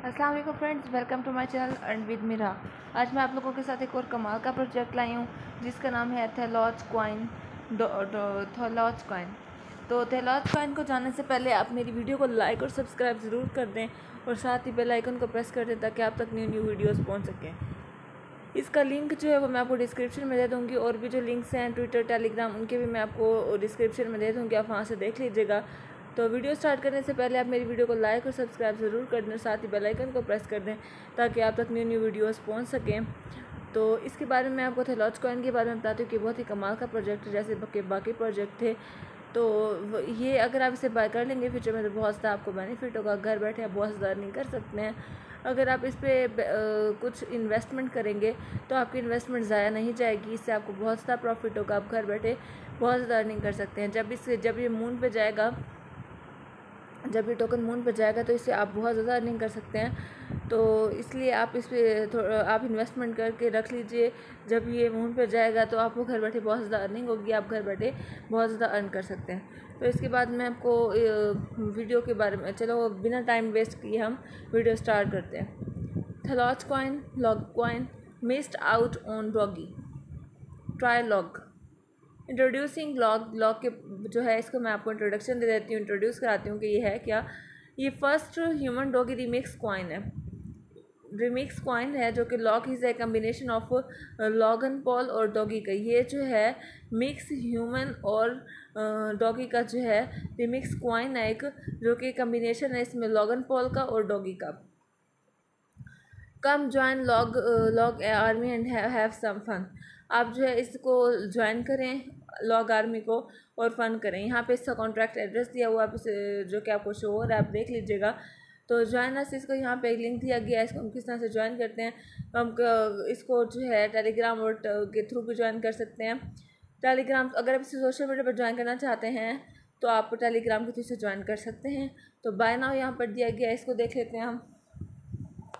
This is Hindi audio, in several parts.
अस्सलाम वालेकुम friends, welcome to my channel and with Meera. आज मैं आप लोगों के साथ एक और कमाल का प्रोजेक्ट लाई हूँ, जिसका नाम है थेलॉज कॉइन थेलॉज कॉइन तो थेलॉज कॉइन को जानने से पहले आप मेरी वीडियो को लाइक और सब्सक्राइब ज़रूर कर दें और साथ ही बेल आइकन को प्रेस कर दें ताकि आप तक न्यू न्यू वीडियोज़ पहुँच सकें। इसका लिंक जो है वो मैं आपको डिस्क्रिप्शन में दे दूँगी और भी जो लिंक्स हैं, ट्विटर, टेलीग्राम, उनके भी मैं आपको डिस्क्रिप्शन में दे दूँगी, आप वहाँ से देख लीजिएगा। तो वीडियो स्टार्ट करने से पहले आप मेरी वीडियो को लाइक और सब्सक्राइब ज़रूर कर दें साथ ही बेल आइकन को प्रेस कर दें ताकि आप तक न्यू न्यू वीडियोस पहुँच सकें। तो इसके बारे में आपको थेलॉज कॉइन के बारे में बताती हूँ कि बहुत ही कमाल का प्रोजेक्ट है, जैसे के बाकी प्रोजेक्ट थे। तो ये अगर आप इसे बाय कर लेंगे फ्यूचर में तो बहुत ज़्यादा आपको बेनिफिट होगा। घर बैठे आप बहुत ज़्यादा अर्निंग कर सकते हैं। अगर आप इस पर कुछ इन्वेस्टमेंट करेंगे तो आपकी इन्वेस्टमेंट ज़ाया नहीं जाएगी। इससे आपको बहुत ज़्यादा प्रॉफिट होगा। आप घर बैठे बहुत ज़्यादा अर्निंग कर सकते हैं। जब इस, जब ये मून पे जाएगा जब ये टोकन मून पर जाएगा तो इससे आप बहुत ज़्यादा अर्निंग कर सकते हैं। तो इसलिए आप इस पर आप इन्वेस्टमेंट करके रख लीजिए। जब ये मून पर जाएगा तो आपको घर बैठे बहुत ज़्यादा अर्निंग होगी। आप घर बैठे बहुत ज़्यादा अर्न कर सकते हैं। तो इसके बाद मैं आपको वीडियो के बारे में, चलो बिना टाइम वेस्ट किए हम वीडियो स्टार्ट करते हैं। थलॉच coin log coin missed out on doggy try log introducing log log के, जो है, इसको मैं आपको इंट्रोडक्शन दे देती हूँ इंट्रोड्यूस कराती हूँ कि ये है क्या? ये first human doggy remix coin है। रिमिक्स कॉइन है जो कि log is a combination of Logan Paul और डॉगी का। ये जो है मिक्स ह्यूमन और डॉगी का जो है रिमिक्स कॉइन है एक, जो कि कम्बिनेशन है इसमें लॉगन पॉल का और डॉगी का। Come join log log army and have some fun आप जो है, इसको ज्वाइन करें लॉग आर्मी को और फ़न करें। यहाँ पे इसका कॉन्ट्रैक्ट एड्रेस दिया हुआ आप जो कि आपको शो हो रहा है, आप देख लीजिएगा। तो ज्वाइन अस इसको यहाँ पे एक लिंक दिया गया है, इसको हम किस तरह से ज्वाइन करते हैं हम इसको जो है टेलीग्राम और के थ्रू भी ज्वाइन कर सकते हैं। टेलीग्राम अगर आप इसे सोशल मीडिया पर ज्वाइन करना चाहते हैं तो आप टेलीग्राम के थ्रू से ज्वाइन कर सकते हैं। तो बाय नाउ यहाँ पर दिया गया है, इसको देख लेते हैं हम।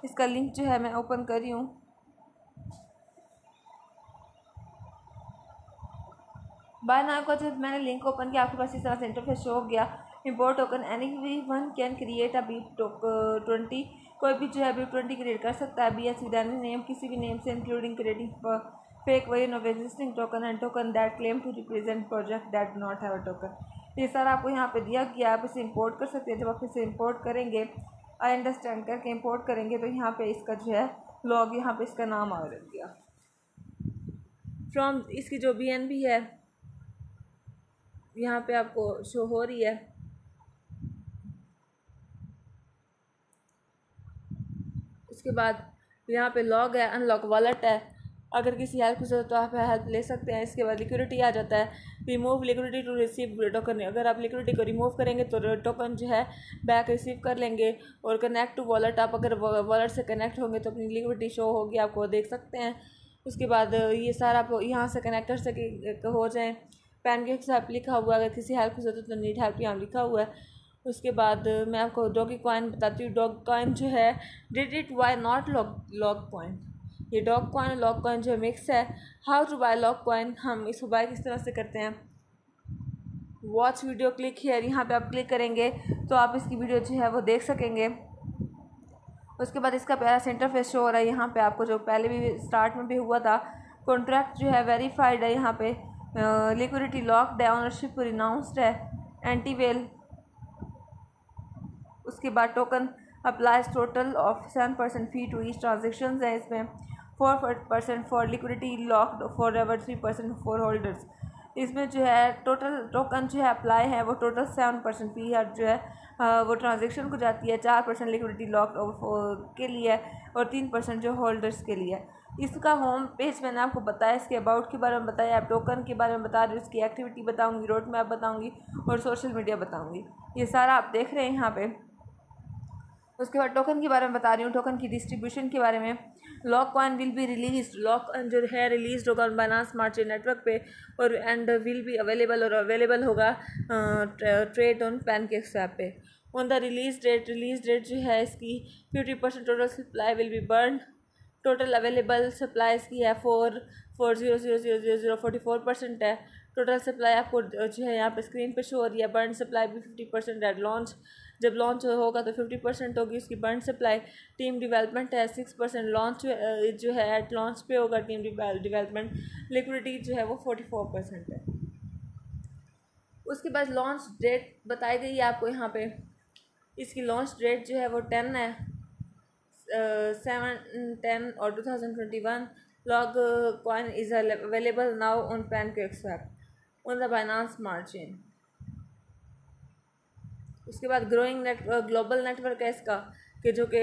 इसका लिंक जो है मैं ओपन कर रही हूँ। बाय नाउ का जब मैंने लिंक ओपन किया, आपके पास इस तरह से इंटरफेस शो हो गया। Import token any we one can create a B twenty कोई भी जो है बी ट्वेंटी क्रिएट कर सकता है B S with any name किसी भी नेम से including creating fake version of existing token and token that claim to represent project that not have token ये सारा आपको यहाँ पे दिया गया आप इसे इंपोर्ट कर सकते हैं। जब आप इसे इंपोर्ट करेंगे आई अंडरस्टैंड करके इंपोर्ट करेंगे तो यहाँ पे इसका जो है लॉग यहाँ पे इसका नाम आ गया। फ्रॉम इसकी जो बी एन बी है यहाँ पे आपको शो हो रही है। उसके बाद यहाँ पे लॉग है अनलॉक वॉलेट है। अगर किसी हेल्प की ज़रूरत तो आप हेल्प ले सकते हैं। इसके बाद लिक्विडिटी आ जाता है। Remove liquidity to receive token अगर आप लिक्विडिटी को रिमूव करेंगे तो टोकन जो है बैक रिसीव कर लेंगे। और कनेक्ट टू वॉलेट आप अगर वॉलेट से कनेक्ट होंगे तो अपनी लिक्विडिटी शो होगी, आपको देख सकते हैं। उसके बाद ये सारा आप यहाँ से कनेक्टर से हो जाएँ। पैनकेक के साथ लिखा हुआ है, अगर किसी हेल्प की ज़रूरत तो नीड हेल्प यहाँ लिखा हुआ है। उसके बाद मैं आपको डॉगी कॉइन बताती हूँ। डॉग कॉइन जो है did it why not lock lock coin ये डॉग कॉइन लॉक कॉइन जो है मिक्स है। How to buy lock coin हम इसको बाय किस तरह से करते हैं? वॉच वीडियो क्लिक हेयर यहाँ पे आप क्लिक करेंगे तो आप इसकी वीडियो जो है वो देख सकेंगे। उसके बाद इसका प्यारा सेंटर फेस शो हो रहा है। यहाँ पे आपको जो पहले भी स्टार्ट में भी हुआ था कॉन्ट्रैक्ट जो है वेरीफाइड है यहाँ पे। लिक्विडिटी लॉक्ड है ऑनरशिप रिनाउंसड है एंटी वेल उसके बाद token applies total of seven percent fee to each transaction है इसमें. Four percent for liquidity locked for ever three percent for holders इसमें जो है टोटल टोकन जो है अप्लाई है, वो टोटल सेवन परसेंट फ़ी है जो है वो ट्रांजेक्शन को जाती है, चार परसेंट लिक्विडिटी लॉक के लिए और तीन परसेंट जो होल्डर्स के लिए इसका होम पेज मैंने आपको बताया, इसके अबाउट के बारे में बताया, आप टोकन के बारे में बता रही हूँ, इसकी एक्टिविटी बताऊँगी रोड मैप बताऊँगी और सोशल मीडिया बताऊँगी। ये सारा आप देख रहे हैं यहाँ पे। उसके बाद टोकन के बारे में बता रही हूँ टोकन की डिस्ट्रीब्यूशन के बारे में। Lock coin will be release lock जो है रिलीज़ होगा बाइनास स्मार्ट चेन नेटवर्क पे और एंड विल बी अवेलेबल और अवेलेबल होगा ट्रेड ऑन पैनकेक स्वैप पे। On the release date release date जो है, इसकी fifty percent total supply will be burn total available supplies की है four four zero zero zero zero zero, forty four percent है। टोटल सप्लाई आपको जो है यहाँ पे स्क्रीन पे शो हो रही है, बर्न सप्लाई भी फिफ्टी परसेंट एट लॉन्च, जब लॉन्च होगा तो फिफ्टी परसेंट होगी उसकी बंड सप्लाई। टीम डिवेलपमेंट है, सिक्स परसेंट लॉन्च जो है एट लॉन्च पे होगा टीम डिवेलपमेंट। लिक्विडिटी जो है वो फोर्टी फोर परसेंट है। उसके बाद लॉन्च डेट बताई गई है आपको यहाँ पे। इसकी लॉन्च डेट जो है वो टेन है। सेवन टेन और two thousand twenty one log coin is available now on pancake on the Binance margin उसके बाद ग्रोइंग नेट ग्लोबल नेटवर्क है इसका, कि जो कि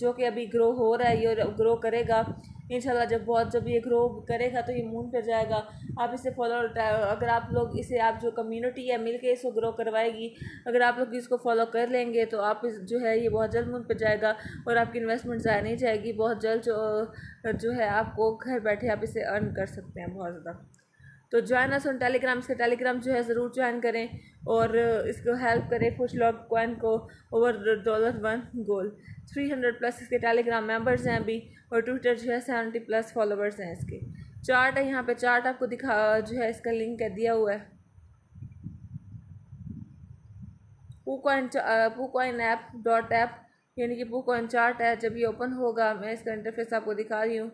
जो कि अभी ग्रो हो रहा है, ये ग्रो करेगा इंशाल्लाह जब बहुत जब ये ग्रो करेगा तो ये मून पर जाएगा। आप इसे फॉलो अगर आप लोग इसे, आप जो कम्युनिटी है मिल के इसको ग्रो करवाएगी, अगर आप लोग इसको फॉलो कर लेंगे तो आप इस जो है, ये बहुत जल्द मून पर जाएगा और आपकी इन्वेस्टमेंट ज़ाया नहीं जाएगी। बहुत जल्द जो जो है, आपको घर बैठे आप इसे अर्न कर सकते हैं बहुत ज़्यादा। तो ज्वाइन अस ऑन टेलीग्राम इसके टेलीग्राम जो है ज़रूर ज्वाइन करें और इसको हेल्प करें कुछ लोग कॉइन को over dollar one goal three hundred plus इसके टेलीग्राम मेंबर्स हैं अभी और ट्विटर जो है सेवेंटी प्लस फॉलोवर्स हैं इसके. चार्ट है यहाँ पे चार्ट आपको दिखा, जो है इसका लिंक है, दिया हुआ है. Poocoin poocoin app dot app यानी कि पूकॉइन चार्ट है, जब ये ओपन होगा, मैं इसका इंटरफेस आपको दिखा रही हूँ.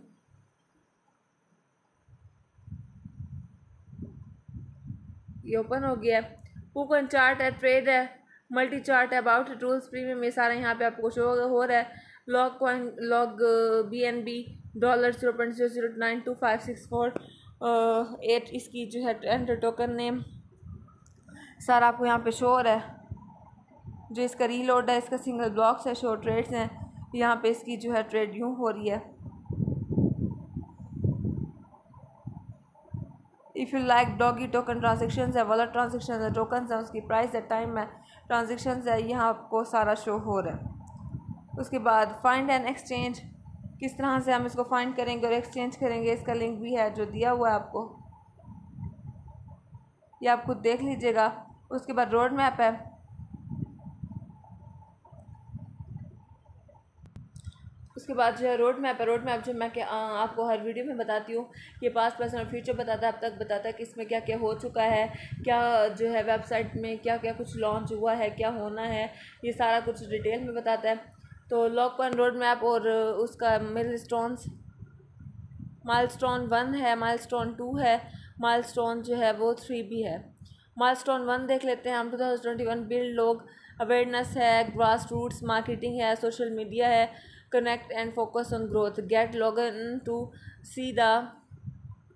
ये ओपन हो गया है। कूकन चार्ट है ट्रेड है मल्टी चार्ट है अबाउट टूल्स प्रीमियम ये सारा यहाँ पे आपको शो हो रहा है। Log coin log B N B dollar zero point zero zero nine two five six four eight इसकी जो है एंटर टोकन नेम सारा आपको यहाँ पे शो हो रहा है। जो इसका रीलोड है, इसका सिंगल ब्लॉक्स है शो ट्रेड्स हैं। यहाँ पे इसकी जो है ट्रेड यूँ हो रही है। If you like doggy token transaction है वॉलेट ट्रांजेक्शन है टोकन है उसकी प्राइस है टाइम है ट्रांजेक्शन है यहाँ आपको सारा शो हो रहा है। उसके बाद फाइंड एंड एक्सचेंज किस तरह से हम इसको फाइंड करेंगे और एक्सचेंज करेंगे, इसका लिंक भी है जो दिया हुआ है आपको। ये आप खुद देख लीजिएगा। उसके बाद रोड मैप है। उसके बाद जो है रोड मैप है रोड मैप जो मैं क्या आपको हर वीडियो में बताती हूँ कि पास प्रेजेंट और फ्यूचर बताता है, अब तक बताता है कि इसमें क्या क्या हो चुका है, क्या जो है वेबसाइट में क्या क्या कुछ लॉन्च हुआ है, क्या होना है, ये सारा कुछ डिटेल में बताता है। तो लॉक वन रोड मैप और उसका milestones milestone one है माइल स्टोन टू है माइल स्टोन जो है वो थ्री भी है। माइल स्टोन वन देख लेते हैं हम two thousand twenty one build log awareness है ग्रास रूट्स मार्केटिंग है सोशल मीडिया है connect and focus on growth get login to see the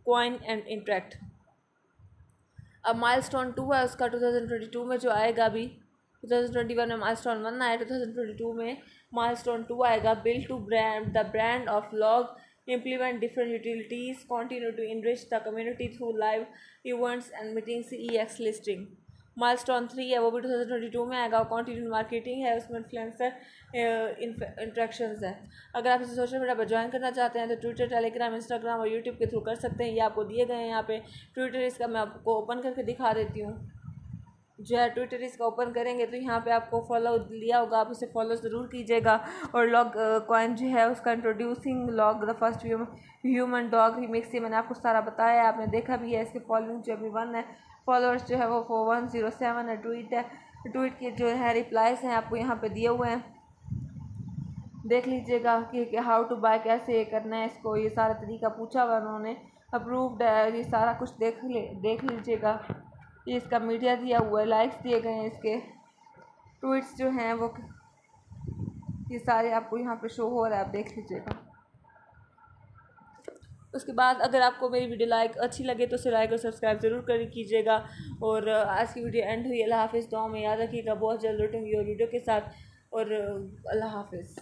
coin and interact अब माइलस्टोन टू है उसका 2022 में जो आएगा अभी 2021 में माइलस्टोन वन आया 2022 में माइलस्टोन टू आएगा build to brand the brand of log implement different utilities continue to enrich the community through live events and meetings ex listing Milestone three है, वो भी टू थाउज़ेंड ट्वेंटी टू में आएगा कॉन्टीन्यू मार्केटिंग है, उसमें इन्फ्लुएंसर इंट्रैक्शन है। अगर आप इसे सोशल मीडिया पर ज्वाइन करना चाहते हैं तो ट्विटर टेलीग्राम इंस्टाग्राम और यूट्यूब के थ्रू कर सकते हैं। ये आपको दिए गए हैं यहाँ पे। ट्विटर इसका मैं आपको ओपन करके दिखा देती हूँ। जो है ट्विटर इसका ओपन करेंगे तो यहाँ पे आपको फॉलो लिया होगा। आप उसे फॉलो ज़रूर कीजिएगा। और लॉग कॉइन जो है, उसका introducing log the first human dog remix ये मैंने आपको सारा बताया आपने देखा भी है, इसके फॉलोइंग जो अभी वन है। फॉलोअर्स जो है वो फोर वन ज़ीरो सेवन है। ट्वीट है। ट्वीट के जो है रिप्लाइज हैं, आपको यहाँ पे दिए हुए हैं। देख लीजिएगा कि हाउ टू बाय कैसे करना है इसको। ये सारा तरीका पूछा हुआ उन्होंने। अप्रूव्ड है, ये सारा कुछ देख ले, देख लीजिएगा। ये इसका मीडिया दिया हुआ है लाइक्स दिए गए हैं इसके। ट्वीट्स जो हैं वो, ये सारे आपको यहाँ पे शो हो रहा है, आप देख लीजिएगा। उसके बाद अगर आपको मेरी वीडियो लाइक अच्छी लगे तो उसे लाइक और सब्सक्राइब ज़रूर कर कीजिएगा। और आज की वीडियो एंड हुई। अल्लाह हाफिज़। दुआ में याद रखिएगा। बहुत जल्द लौटूँगी और वीडियो के साथ। और अल्लाह हाफिज़।